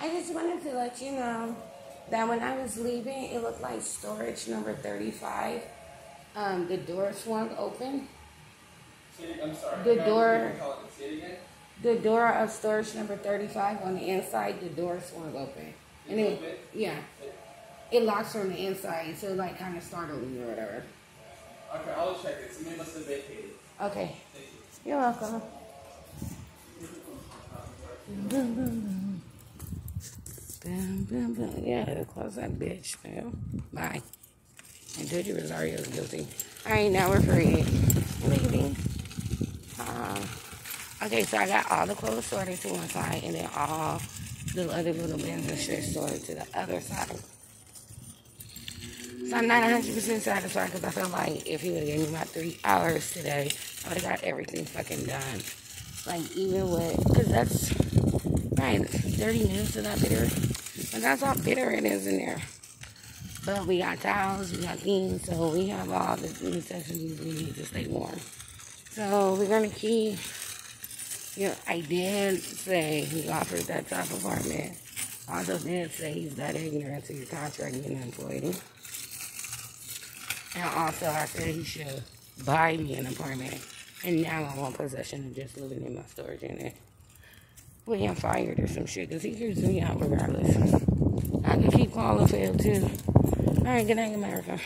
I just wanted to let you know that when I was leaving, it looked like storage number 35. Um, the door swung open. I'm sorry. The door- you can call it- Say it again. The door of storage number 35 on the inside, the door swung open. And it, yeah, it locks from the inside, so it like kind of startled me or whatever. Okay, I'll check it. Somebody must have vacated. Okay, Thank you. you're welcome. Boom, boom, boom. Yeah, close that bitch, man. Bye. And Judge Rosario's guilty. Alright, now we're free. Leaving. Uh, okay, so I got all the clothes sorted to one side and then all the other little bins and shit sorted to the other side. So I'm not 100% satisfied because I feel like if he would have given me my three hours today, I would have got everything fucking done. Like, even with, because that's, right, 30 minutes of that bitter. And that's how bitter it is in there. But we got towels, we got beans, so we have all the necessities we need to stay warm. So we're to keep, you know, I did say he offered that top apartment. Also did say he's that ignorant to your contract being employed. And also, I said he should buy me an apartment. And now I want possession of just living in my storage unit. Well, I'm fired or some shit because he hears me out regardless. I can keep calling fail too. All right, good night, America.